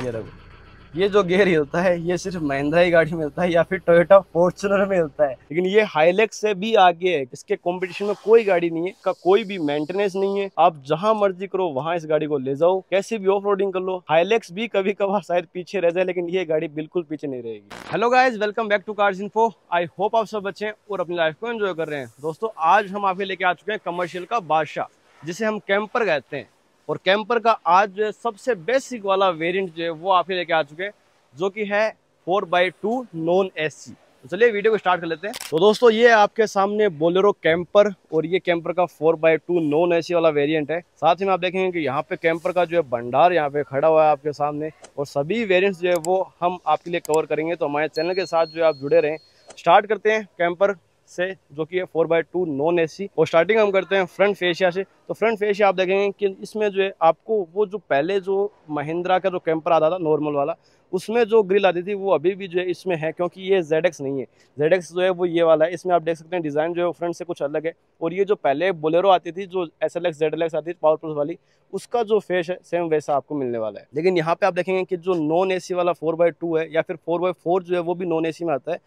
ये देखो ये जो गेयर हिलता है, ये सिर्फ़ महिंद्रा ही गाड़ी मिलता है या फिर टोयोटा फॉर्चुनर में मिलता है। लेकिन ये हाईलेक्स से भी आगे है, इसके कंपटीशन में कोई गाड़ी नहीं है, का कोई भी मेंटेनेंस नहीं है। आप जहाँ मर्ज़ी करो, वहाँ इस गाड़ी को ले जाओ। कैसे भी ऑफ़ रोडिंग कर लो। हाईलेक्स भी कभी कभार शायद पीछे रह जाए, लेकिन ये गाड़ी बिल्कुल पीछे नहीं रहेगी। Hello guys welcome back to cars info I hope आप सब बच्चे और अपनी लाइफ को एंजॉय कर रहे हैं। दोस्तों, आज हम आपके लेके आ चुके हैं कमर्शियल का बादशाह, जिसे हम कैंपर कहते हैं। और कैंपर का आज जो है सबसे बेसिक वाला वेरिएंट जो है वो आप ही लेके आ चुके हैं, जो कि है four by two non AC तो चलिए वीडियो को स्टार्ट कर लेते हैं। तो दोस्तों, ये आपके सामने बोलेरो कैंपर और ये कैंपर का four by two non AC वाला वेरिएंट है। साथ ही में आप देखेंगे कि यहाँ पे कैंपर का जो है भंडार यहाँ पे खड़ा हुआ है आपके सामने और सभी वेरिएंट्स जो है वो हम आपके लिए कवर करेंगे। तो हमारे चैनल के साथ जो है आप जुड़े रहें। स्टार्ट करते हैं कैंपर से, जो कि है four by two non AC और स्टार्टिंग हम करते हैं फ्रंट फेशिया से। तो फ्रंट फेशिया आप देखेंगे कि इसमें जो है आपको वो जो पहले जो महिंद्रा का जो कैंपर आता था नॉर्मल वाला, उसमें जो ग्रिल आती थी, वो अभी भी जो है इसमें है, क्योंकि ये ZX नहीं है। ZX जो है वो ये वाला है, इसमें आप देख सकते हैं डिज़ाइन जो है फ्रंट से कुछ अलग है। और ये जो पहले बोलेरो आती थी, जो S L X Z L X आती थी पावर प्लस वाली, उसका जो फेस है सेम वैसा आपको मिलने वाला है। लेकिन यहाँ पे आप देखेंगे कि जो नॉन एसी वाला फोर बाई है, या फिर फोर बाई जो है वो भी नॉन एसी में आता है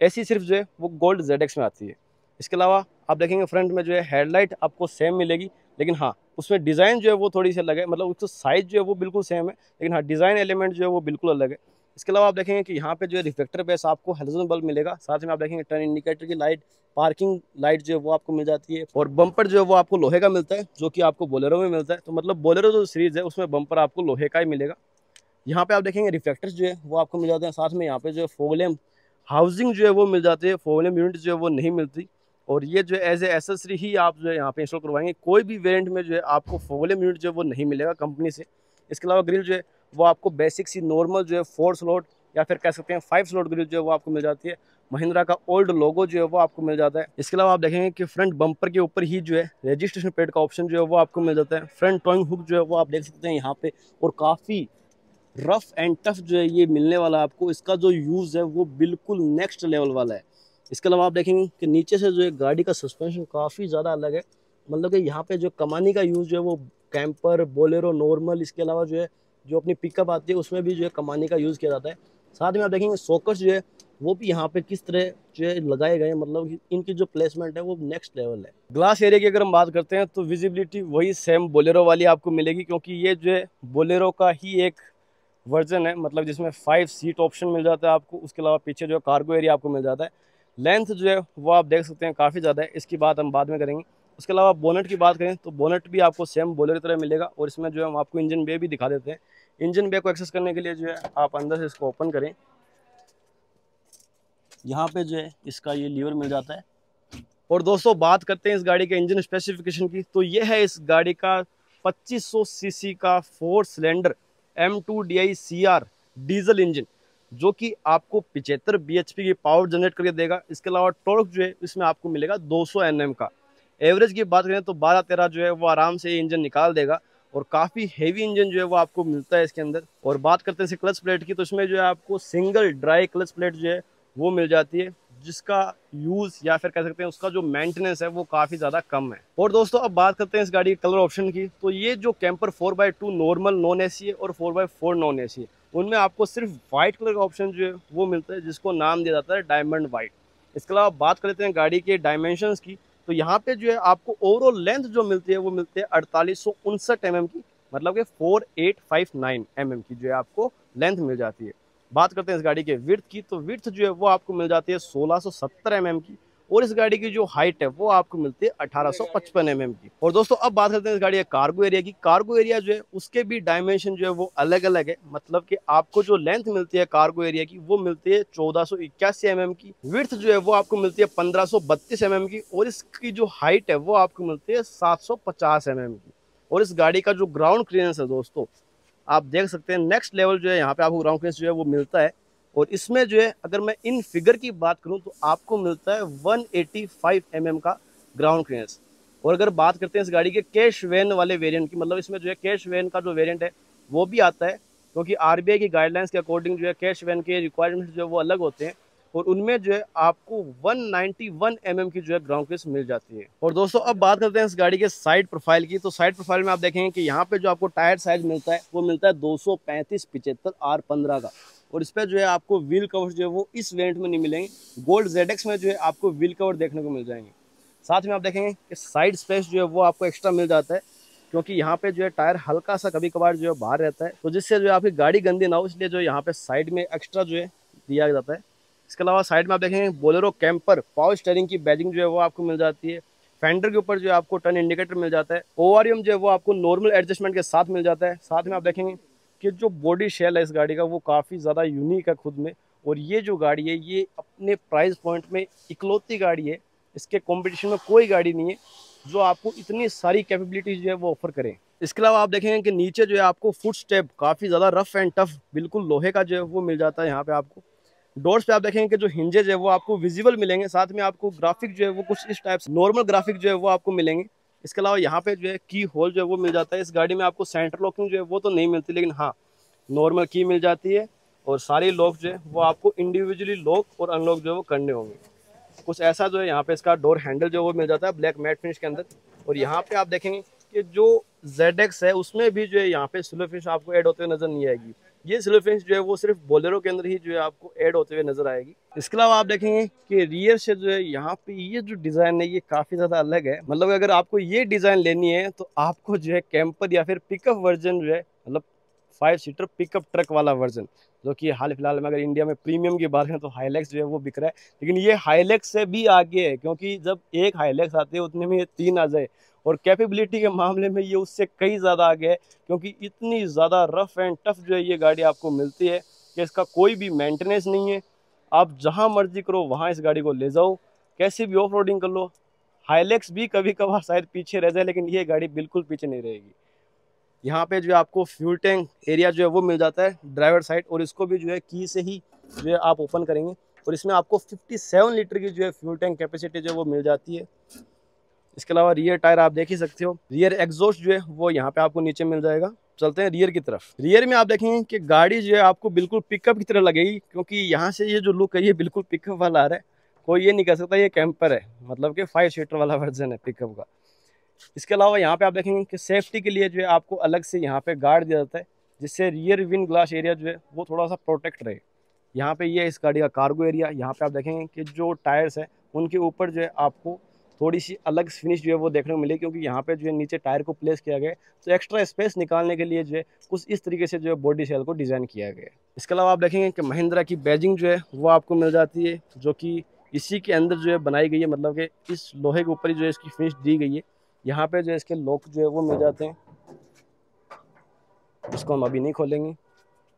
ऐसी सिर्फ़ जो है वो गोल्ड ZX में आती है इसके अलावा आप देखेंगे फ्रंट में जो है हेडलाइट आपको सेम मिलेगी लेकिन हाँ उसमें डिज़ाइन जो है वो थोड़ी सी अलग है मतलब उसका साइज़ जो है वो बिल्कुल सेम है लेकिन हाँ डिज़ाइन एलिमेंट जो है वो बिल्कुल अलग है इसके अलावा आप देखेंगे कि यहाँ पे जो है रिफ्लेक्टर बेस आपको हेलोजन बल्ब मिलेगा साथ में आप देखेंगे टर्न इंडिकेटर की लाइट पार्किंग लाइट जो है वो आपको मिल जाती है और बम्पर जो है वो आपको लोहे का मिलता है जो कि आपको बोलेरो में मिलता है तो मतलब बोलेरो जो सीरीज़ है उसमें बम्पर आपको लोहे का ही मिलेगा यहाँ पे आप देखेंगे रिफ्लेक्टर्स जो है वो आपको मिल जाते हैं साथ में यहाँ पे जो है फोगलेम हाउसिंग जो है वो मिल जाती है फोगलेम यूनिट जो है वो नहीं मिलती और ये जो एज ए एसेसरी ही आप जो है यहाँ पे इंस्टॉल करवाएँगे कोई भी वेरिएंट में जो है आपको फोगलेम यूनिट जो है वो नहीं मिलेगा कंपनी से इसके अलावा ग्रिल जो है वो आपको बेसिक सी नॉर्मल जो है फोर स्लॉट या फिर कह सकते हैं फाइव स्लॉट ग्रिल जो है वो आपको मिल जाती है महिंद्रा का ओल्ड लोगो जो है वो आपको मिल जाता है इसके अलावा आप देखेंगे कि फ्रंट बम्पर के ऊपर ही जो है रजिस्ट्रेशन प्लेट का ऑप्शन जो है वो आपको मिल जाता है फ्रंट टॉइंग हुक जो है वो आप देख सकते हैं यहाँ पे और काफ़ी रफ एंड टफ जो है ये मिलने वाला आपको, इसका जो यूज़ है वो बिल्कुल नेक्स्ट लेवल वाला है। इसके अलावा आप देखेंगे कि नीचे से जो है गाड़ी का सस्पेंशन काफ़ी ज़्यादा अलग है। मतलब कि यहाँ पे जो कमानी का यूज़ जो है वो कैंपर बोलेरो नॉर्मल इसके अलावा जो है, जो अपनी पिकअप आती है, उसमें भी जो है कमानी का यूज़ किया जाता है। साथ में आप देखेंगे सोकर्स जो है, वो भी यहाँ पे किस तरह जो है लगाए गए हैं मतलब इनकी जो प्लेसमेंट है वो नेक्स्ट लेवल है। ग्लास एरिया की अगर हम बात करते हैं तो विजिबिलिटी वही सेम बोलेरो वाली आपको मिलेगी, क्योंकि ये जो है बोलेरो का ही एक वर्जन है मतलब जिसमें फाइव सीट ऑप्शन मिल जाता है आपको, उसके अलावा पीछे जो है कार्गो एरिया आपको मिल जाता है। लेंथ जो है, वो आप देख सकते हैं काफ़ी ज़्यादा है। इसकी बात हम बाद में करेंगे। उसके अलावा बोनेट की बात करें तो बोनेट भी आपको सेम बोलेरो तरह मिलेगा और इसमें जो है, हम आपको इंजन बे भी दिखा देते हैं। इंजन बे को एक्सेस करने के लिए जो है, आप अंदर से इसको ओपन करें। यहाँ पे जो है, इसका ये लीवर मिल जाता है। और दोस्तों, बात करते हैं इस गाड़ी के इंजन स्पेसिफिकेशन की। तो ये है इस गाड़ी का 2500 सीसी का four cylinder M two D I C R diesel engine जो कि आपको पिछहत्तर बी एच पी की पावर जनरेट करके देगा। इसके अलावा टॉर्क जो है, इसमें आपको मिलेगा 200 एन एम का। एवरेज की बात करें तो बारह तेरह जो है, वो आराम से ये इंजन निकाल देगा और काफ़ी हेवी इंजन जो है, वो आपको मिलता है इसके अंदर। और बात करते हैं क्लच प्लेट की तो इसमें जो है आपको सिंगल ड्राई क्लच प्लेट जो है, वो मिल जाती है। जिसका यूज़ या फिर कह सकते हैं उसका जो मेंटेनेंस है वो काफ़ी ज़्यादा कम है। और दोस्तों, अब बात करते हैं इस गाड़ी के कलर ऑप्शन की। तो ये जो camper four by two normal non AC है और four by four non A है, उनमें आपको सिर्फ़ वाइट कलर का ऑप्शन जो है वो मिलता है, जिसको नाम दिया जाता है डायमंड वाइट इसके अलावा बात कर लेते हैं गाड़ी के डायमेंशन की। तो यहाँ पे जो है आपको ओवरऑल लेंथ जो मिलती है, वो मिलती है अड़तालीस सौ उनसठ एम की मतलब कि four eight five nine M की जो है आपको लेंथ मिल जाती है। बात करते हैं इस गाड़ी के विर्थ की। तो विर्थ जो है वो आपको मिल जाती है सोलह सौ सत्तर एम एम की और इस गाड़ी की जो हाइट है वो आपको मिलती है अठारह सौ पचपन एम की। और दोस्तों, अब बात करते हैं इस गाड़ी के कार्गो एरिया की। कार्गो एरिया जो है, उसके भी डायमेंशन जो है वो अलग अलग है। मतलब कि आपको जो लेंथ मिलती है कार्गो एरिया की, वो मिलती है चौदह सौ एम की। विर्थ जो है वो आपको मिलती है पंद्रह सौ एम की और इसकी जो हाइट है वो आपको मिलती है सात सौ एम की। और इस गाड़ी का जो ग्राउंड क्लियरेंस है दोस्तों आप देख सकते हैं नेक्स्ट लेवल जो है, यहाँ पे आपको ग्राउंड क्लियरेंस जो है, वो मिलता है। और इसमें जो है, अगर मैं इन फिगर की बात करूँ तो आपको मिलता है 185 mm का ग्राउंड क्लियरेंस और अगर बात करते हैं इस गाड़ी के कैश वैन वाले वेरियंट की मतलब इसमें जो है कैश वैन का जो वेरिएंट है, वो भी आता है, क्योंकि आर की गाइडलाइंस के अकॉर्डिंग जो है कैश वैन के रिक्वायरमेंट जो है, वो अलग होते हैं। और उनमें जो है आपको 191 mm की जो है ग्राउंड क्लिप्स मिल जाती है और दोस्तों अब बात करते हैं इस गाड़ी के साइड प्रोफ़ाइल की तो साइड प्रोफ़ाइल में आप देखेंगे कि यहाँ पे जो आपको टायर साइज़ मिलता है वो मिलता है दो सौ आर पंद्रह का और इस पर जो है आपको व्हील कवर जो है वो इस वेरियंट में नहीं मिलेंगे गोल्ड ZX में जो है आपको व्हील कवर देखने को मिल जाएँगे साथ में आप देखेंगे कि साइड स्पेस जो है वो आपको एक्स्ट्रा मिल जाता है क्योंकि यहाँ पे जो है टायर हल्का सा कभी कभार जो है बाहर रहता है तो जिससे जो है आपकी गाड़ी गंदी ना हो इसलिए जो यहाँ पे साइड में एक्स्ट्रा जो है दिया जाता है इसके अलावा साइड में आप देखेंगे बोलेरो कैंपर, पावर स्टेयरिंग की बैजिंग जो है वो आपको मिल जाती है। फेंडर के ऊपर जो है आपको टर्न इंडिकेटर मिल जाता है। ओवरियम जो है वो आपको नॉर्मल एडजस्टमेंट के साथ मिल जाता है। साथ में आप देखेंगे कि जो बॉडी शेल है इस गाड़ी का, वो काफ़ी ज़्यादा यूनिक है खुद में। और ये जो गाड़ी है, ये अपने प्राइस पॉइंट में इकलौती गाड़ी है। इसके कंपटीशन में कोई गाड़ी नहीं है जो आपको इतनी सारी कैपेबिलिटी जो है वो ऑफ़र करें। इसके अलावा आप देखेंगे कि नीचे जो है आपको फुट स्टेप काफ़ी ज़्यादा रफ एंड टफ बिल्कुल लोहे का जो है वो मिल जाता है यहाँ पे आपको। डोर्स पे आप देखेंगे कि जो हिंजेज है वो आपको विजिबल मिलेंगे साथ में आपको ग्राफिक जो है वो कुछ इस टाइप नॉर्मल ग्राफिक जो है वो आपको मिलेंगे इसके अलावा यहाँ पे जो है की होल जो है वो मिल जाता है इस गाड़ी में आपको सेंटर लॉकिंग जो है वो तो नहीं मिलती लेकिन हाँ नॉर्मल की मिल जाती है और सारी लॉक जो है वो आपको इंडिविजुअली लॉक और अनलॉक जो है वो करने होंगे कुछ ऐसा जो है यहाँ पे इसका डोर हैंडल जो है वो मिल जाता है ब्लैक मैट फिनिश के अंदर और यहाँ पे आप देखेंगे कि जो ZX है उसमें भी जो है यहाँ पे स्लो फिनिश आपको ऐड होते हुए नज़र नहीं आएगी ये फिनिश जो है, वो सिर्फ़ बोलेरो के अंदर ही जो है आपको ऐड होते हुए नज़र आएगी। इसके अलावा आप देखेंगे कि रियर से जो है, यहाँ पे ये जो डिज़ाइन है, ये काफ़ी ज़्यादा अलग है। मतलब अगर आपको ये डिज़ाइन लेनी है तो आपको जो है कैंपर या फिर पिकअप वर्जन जो है मतलब फाइव सीटर पिकअप ट्रक वाला वर्जन जो कि हाल फ़िलहाल में अगर इंडिया में प्रीमियम की बात करें तो हाईलैक्स जो है, वो बिक रहा है। लेकिन ये हाईलैक्स से भी आगे है, क्योंकि जब एक हाईलैक्स आती है उतने में तीन आ जाए और कैपेबिलिटी के मामले में ये उससे कई ज़्यादा आगे है, क्योंकि इतनी ज़्यादा रफ एंड टफ जो है ये गाड़ी आपको मिलती है कि इसका कोई भी मेंटेनेंस नहीं है। आप जहाँ मर्ज़ी करो, वहाँ इस गाड़ी को ले जाओ। कैसे भी ऑफ़ रोडिंग कर लो। हाईलैक्स भी कभी कभार शायद पीछे रह जाए, लेकिन ये गाड़ी बिल्कुल पीछे नहीं रहेगी। यहाँ पे जो है आपको फ्यूल टैंक एरिया जो है वो मिल जाता है ड्राइवर साइड और इसको भी जो है की से ही जो है आप ओपन करेंगे। और इसमें आपको 57 लीटर की जो है फ्यूल टैंक कैपेसिटी जो है वो मिल जाती है। इसके अलावा रियर टायर आप देख ही सकते हो। रियर एग्जॉस्ट जो है, वो यहाँ पे आपको नीचे मिल जाएगा। चलते हैं रियर की तरफ़। रियर में आप देखेंगे कि गाड़ी जो है, आपको बिल्कुल पिकअप की तरह लगेगी, क्योंकि यहाँ से ये जो लुक है, ये बिल्कुल पिकअप वाला आ रहा है। कोई ये नहीं कह सकता ये कैंपर है। मतलब कि फाइव सीटर वाला वर्जन है पिकअप का। इसके अलावा यहाँ पे आप देखेंगे कि सेफ्टी के लिए जो है, आपको अलग से यहाँ पे गार्ड दिया जाता है, जिससे रियर विंड ग्लास एरिया जो है, वो थोड़ा सा प्रोटेक्ट रहे। यहाँ पे ये इस गाड़ी का कार्गो एरिया यहाँ पे आप देखेंगे कि जो टायर्स है, उनके ऊपर जो है, आपको थोड़ी सी अलग फिनिश जो है वो देखने को मिली क्योंकि यहाँ पे जो है नीचे टायर को प्लेस किया गया तो एक्स्ट्रा स्पेस निकालने के लिए जो है कुछ इस तरीके से जो है बॉडी सेल को डिज़ाइन किया गया इसके अलावा आप देखेंगे कि महिंद्रा की बैजिंग जो है वो आपको मिल जाती है जो कि इसी के अंदर जो है बनाई गई है मतलब कि इस लोहे के ऊपर ही जो है इसकी फिनिश दी गई है यहाँ पे जो है इसके लॉक जो है वो मिल जाते हैं इसको हम अभी नहीं खोलेंगे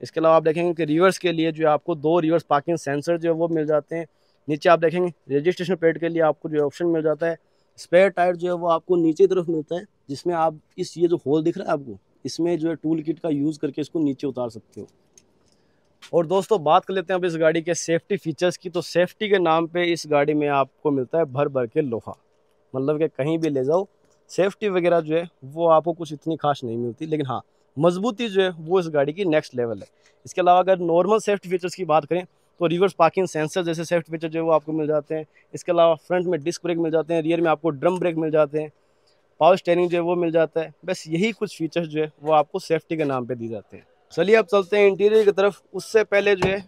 इसके अलावा आप देखेंगे कि रिवर्स के लिए जो है आपको दो रिवर्स पार्किंग सेंसर जो है वो मिल जाते हैं नीचे आप देखेंगे रजिस्ट्रेशन प्लेट के लिए आपको जो ऑप्शन मिल जाता है। स्पेयर टायर जो है वो आपको नीचे तरफ़ मिलता है, जिसमें आप इस ये जो होल दिख रहा है आपको, इसमें जो है टूल किट का यूज़ करके इसको नीचे उतार सकते हो। और दोस्तों, बात कर लेते हैं अब इस गाड़ी के सेफ्टी फीचर्स की। तो सेफ्टी के नाम पे इस गाड़ी में आपको मिलता है भर भर के लोहा। मतलब कि कहीं भी ले जाओ सेफ्टी वगैरह जो है वो आपको कुछ इतनी खास नहीं मिलती, लेकिन हाँ मजबूती जो है वो इस गाड़ी की नेक्स्ट लेवल है। इसके अलावा अगर नॉर्मल सेफ्टी फीचर्स की बात करें तो रिवर्स पार्किंग सेंसर जैसे सेफ्ट फीचर जो है वो आपको मिल जाते हैं। इसके अलावा फ्रंट में डिस्क ब्रेक मिल जाते हैं रियर में आपको ड्रम ब्रेक मिल जाते हैं पावर स्टेयरिंग जो है वो मिल जाता है। बस यही कुछ फीचर्स जो है वो आपको सेफ्टी के नाम पर दी जाते हैं। चलिए अब चलते हैं इंटीरियर की तरफ़। उससे पहले जो है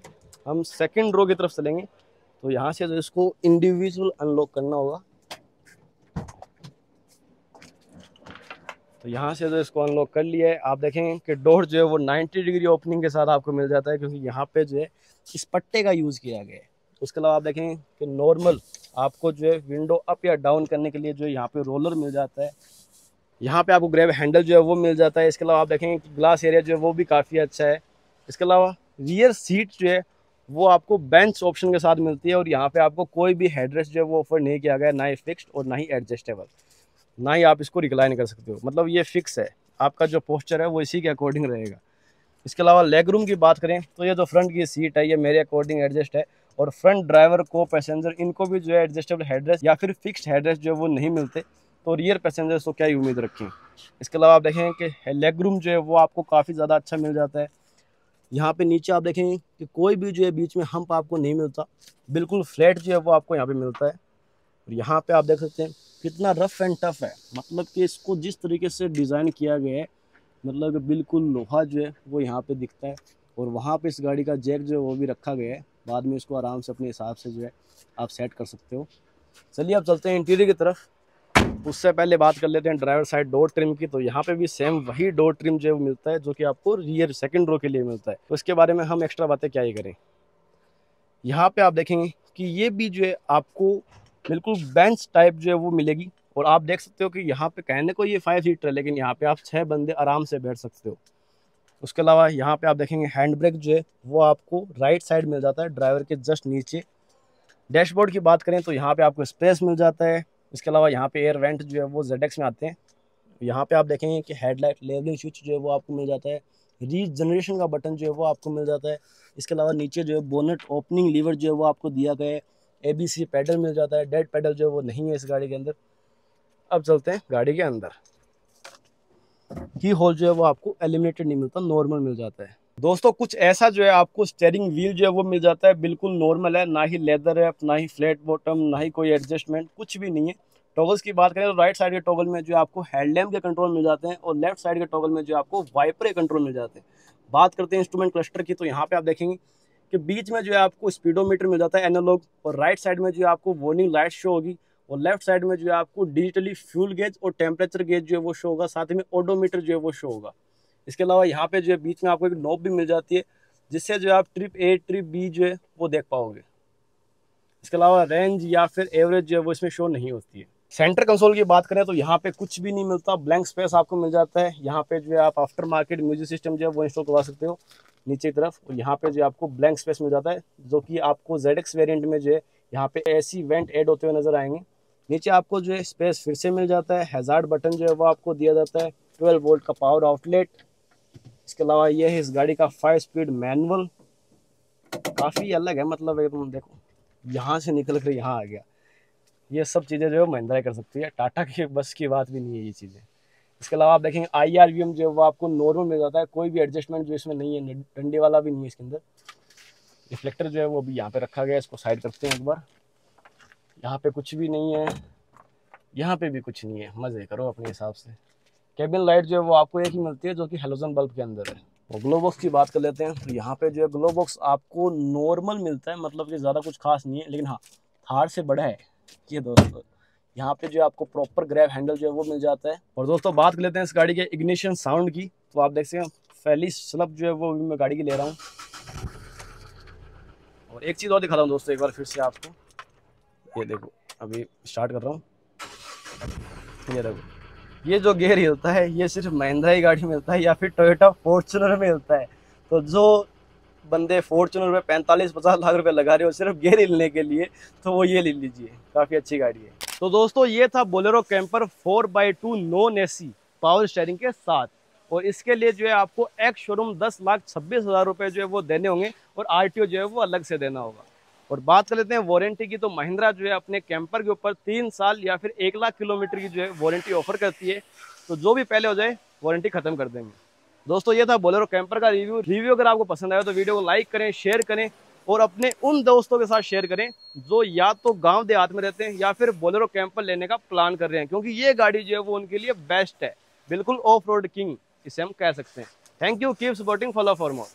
हम सेकेंड रो की तरफ़ चलेंगे। तो यहाँ से जो इसको इंडिविजुअल अनलॉक करना होगा। तो यहाँ से जो इसको अनलॉक कर लिया है। आप देखेंगे कि डोर जो है वो 90 डिग्री ओपनिंग के साथ आपको मिल जाता है क्योंकि यहाँ पे जो है इस पट्टे का यूज़ किया गया है। उसके अलावा आप देखेंगे कि नॉर्मल आपको जो है विंडो अप या डाउन करने के लिए जो है यहाँ पे रोलर मिल जाता है। यहाँ पे आपको ग्रेव हैंडल जो है वो मिल जाता है। इसके अलावा आप देखेंगे कि ग्लास एरिया जो है वो भी काफ़ी अच्छा है। इसके अलावा रियर सीट जो है वो आपको बेंच ऑप्शन के साथ मिलती है और यहाँ पे आपको कोई भी हेडरेस जो है वो ऑफ़र नहीं किया गया ना ही फिक्स्ड और ना ही एडजस्टेबल ना ही आप इसको रिक्लाइन कर सकते हो। मतलब ये फिक्स है। आपका जो पोस्चर है, वो इसी के अकॉर्डिंग रहेगा। इसके अलावा लेग रूम की बात करें तो ये जो फ्रंट की सीट है, ये मेरे अकॉर्डिंग एडजस्ट है और फ्रंट ड्राइवर को पैसेंजर इनको भी जो है एडजस्टेबल हेडरेस्ट या फिर फिक्स्ड हेडरेस्ट जो है वो नहीं मिलते। तो रियर पैसेंजर्स को क्या ही उम्मीद रखें। इसके अलावा आप देखें कि लेग रूम जो है वो आपको काफ़ी ज़्यादा अच्छा मिल जाता है। यहाँ पे नीचे आप देखेंगे कि कोई भी जो है बीच में हम्प आपको नहीं मिलता। बिल्कुल फ्लैट जो है वो आपको यहाँ पे मिलता है। और यहाँ पे आप देख सकते हैं कितना रफ एंड टफ है। मतलब कि इसको जिस तरीके से डिज़ाइन किया गया है मतलब बिल्कुल लोहा जो है, वो यहाँ पे दिखता है। और वहाँ पे इस गाड़ी का जैक जो है, वो भी रखा गया है। बाद में इसको आराम से अपने हिसाब से जो है, आप सेट कर सकते हो। चलिए अब चलते हैं इंटीरियर की तरफ़। उससे पहले बात कर लेते हैं ड्राइवर साइड डोर ट्रिम की। तो यहाँ पे भी सेम वही डोर ट्रिम जो है मिलता है, जो कि आपको रियर सेकंड रो के लिए मिलता है। तो इसके बारे में हम एक्स्ट्रा बातें क्या ही करें। यहाँ पे आप देखेंगे कि ये भी जो है, आपको बिल्कुल बेंच टाइप जो है वो मिलेगी। और आप देख सकते हो कि यहाँ पे कहने को ये फाइव सीटर है, लेकिन यहाँ पे आप छः बंदे आराम से बैठ सकते हो। उसके अलावा यहाँ पे आप देखेंगे हैंड ब्रेक जो है, वो आपको राइट साइड मिल जाता है ड्राइवर के जस्ट नीचे। डैशबोर्ड की बात करें तो यहाँ पे आपको स्पेस मिल जाता है। इसके अलावा यहाँ पे एयर वेंट जो है वो ZX में आते हैं। यहाँ पे आप देखेंगे कि हेडलाइट लेवलिंग स्विच जो है वो आपको मिल जाता है। रीजनरेशन का बटन जो है वो आपको मिल जाता है। इसके अलावा नीचे जो है बोनेट ओपनिंग लीवर जो है वो आपको दिया गया है। ए बी सी पैडल मिल जाता है डेड पैडल जो है वो नहीं है इस गाड़ी के अंदर। अब चलते हैं गाड़ी के अंदर। की होल जो है वो आपको एलिमिनेटेड नहीं मिलता नॉर्मल मिल जाता है। दोस्तों, कुछ ऐसा जो है आपको स्टेयरिंग व्हील जो है वो मिल जाता है, बिल्कुल नॉर्मल है, ना ही लेदर है, ना ही फ्लैट बॉटम ना ही कोई एडजस्टमेंट कुछ भी नहीं है। टॉगल्स की बात करें तो राइट साइड के टॉगल में जो आपको हेडलैम्प के कंट्रोल मिल जाते हैं और लेफ़्ट साइड के टॉगल में जो आपको वाइपर के कंट्रोल मिल जाते हैं। बात करते हैं इंस्ट्रूमेंट क्लस्टर की तो यहाँ पे आप देखेंगे कि बीच में जो है आपको स्पीडोमीटर मिल जाता है एनालॉग, और राइट साइड में जो है आपको वार्निंग लाइट शो होगी, और लेफ़्ट साइड में जो है आपको डिजिटली फ्यूल गेज और टेम्परेचर गेज जो है वो शो होगा, साथ में ओडोमीटर जो है वो शो होगा। इसके अलावा यहाँ पे जो है बीच में आपको एक नोब भी मिल जाती है, जिससे जो है आप ट्रिप ए ट्रिप बी जो है वो देख पाओगे। इसके अलावा रेंज या फिर एवरेज जो है वो इसमें शो नहीं होती है। सेंटर कंसोल की बात करें तो यहाँ पे कुछ भी नहीं मिलता, ब्लैंक स्पेस आपको मिल जाता है। यहाँ पे जो है आप आफ्टर मार्केट म्यूज़िक सिस्टम जो है वो इंस्टॉल करवा सकते हो, नीचे की तरफ़। और यहाँ पे जो आपको ब्लैंक स्पेस मिल जाता है, जो कि आपको जेड एक्स वेरियंट में जो है यहाँ पे ऐसी वेंट एड होते हुए नज़र आएँगे। नीचे आपको जो है स्पेस फिर से मिल जाता है। हेजार्ड बटन जो है वो आपको दिया जाता है। ट्वेल्व वोल्ट का पावर आउटलेट इसके अलावा ये है इस गाड़ी का फाइव स्पीड मैनुअल काफ़ी अलग है मतलब एकदम देखो, यहाँ से निकल कर यहाँ आ गया। ये सब चीज़ें जो है महिंद्रा कर सकती है। टाटा की बस की बात भी नहीं है ये चीज़ें। इसके अलावा आप देखेंगे आई आर वी एम जो है वो आपको नॉर्मल मिल जाता है, कोई भी एडजस्टमेंट जो इसमें नहीं है डंडे वाला भी नहीं है इसके अंदर। रिफ्लेक्टर जो है वो अभी यहाँ पे रखा गया है, इसको साइड करते हैं एक बार। यहाँ पे कुछ भी नहीं है। यहाँ पे भी कुछ नहीं है। मज़े करो अपने हिसाब से। केबिन लाइट जो है वो आपको एक ही मिलती है जो कि हेलोजन बल्ब के अंदर है। और ग्लो बॉक्स की बात कर लेते हैं। तो यहाँ पे जो है ग्लो बॉक्स आपको नॉर्मल मिलता है मतलब कि ज़्यादा कुछ खास नहीं है। लेकिन हाँ थार से बड़ा है। ये दोस्तों, यहाँ पे जो आपको प्रॉपर ग्रैब हैंडल जो है वो मिल जाता है। और दोस्तों, बात कर लेते हैं इस गाड़ी के इग्निशन साउंड की। तो आप देख सकते हैं फैली स्लब जो है वो मैं गाड़ी की ले रहा हूँ। और एक चीज़ और दिखा रहा हूँ दोस्तों, एक बार फिर से आपको। ये देखो, अभी स्टार्ट कर रहा हूँ। ये देखो, ये जो गेयर हिलता है, ये सिर्फ़ महिंद्रा ही गाड़ी मिलता है या फिर टोयोटा फॉर्चुनर में मिलता है। तो जो बंदे फॉर्चुनर में पैंतालीस पचास लाख रुपए लगा रहे हो सिर्फ़ गेयर हिलने के लिए तो वो ये ले लीजिए। काफ़ी अच्छी गाड़ी है। तो दोस्तों, ये था Bolero camper four by two non A power steering के साथ। और इसके लिए जो है आपको एक शोरूम दस लाख छब्बीस हज़ार रुपये जो है वो देने होंगे और आर जो है वो अलग से देना होगा। और बात कर लेते हैं वारंटी की तो महिंद्रा जो है अपने कैंपर के ऊपर तीन साल या फिर एक लाख किलोमीटर की जो है वारंटी ऑफ़र करती है। तो जो भी पहले हो जाए वारंटी खत्म कर देंगे। दोस्तों, ये था बोलेरो कैंपर का रिव्यू। रिव्यू अगर आपको पसंद आया तो वीडियो को लाइक करें, शेयर करें और अपने उन दोस्तों के साथ शेयर करें जो या तो गाँव देहात में रहते हैं या फिर बोलेरो कैंपर लेने का प्लान कर रहे हैं, क्योंकि ये गाड़ी जो है वो उनके लिए बेस्ट है। बिल्कुल ऑफ़ रोड किंग, इसे हम कह सकते हैं। Thank you keep supporting follow for more